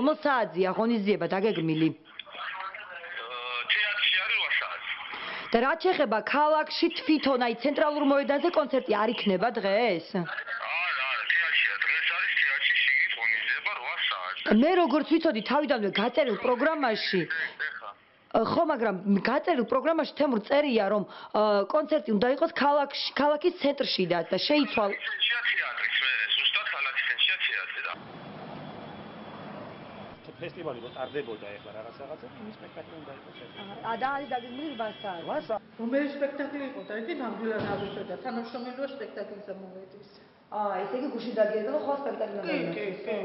რომელ საათზეა ღონისძიება დაგეგმილი? თეატრში არის 8 საათი. და რა შეეხება ქალაქში თვითონ აი ცენტრალურ მოედანზე კონცერტი არ იქნება დღეს? არა, არა, თეატრშია. დღეს არის თეატრში სიგით ღონისძიება 8 საათი. მე როგორც ვიცოდი თავიდანვე გაწერილ პროგრამაში ხო, მაგრამ გაწერილ პროგრამაში თემურ წერია, რომ კონცერტი უნდა იყოს ქალაქში, ქალაქის ცენტრში და და შეიცვალ. ცენტრშია თეატრი, მე ზუსტად ქალაქის ცენტრშია თეატრი და ფესტივალი რო ტარდებოდა ახლა რაღაც რაღაცა, იმის სპექტაკლი უნდა იყოს ეს. ა და არის დაგეგმილი 8 საათი. ვასა რომელი სპექტაკლი იყო და იგი ნამდვილად აღიშვა და თანამშრომელია სპექტაკლზე მოვედის. აა, ესე იგი გუში დაგიერთო, ხო სპექტაკლი უნდა კი, კი, კი.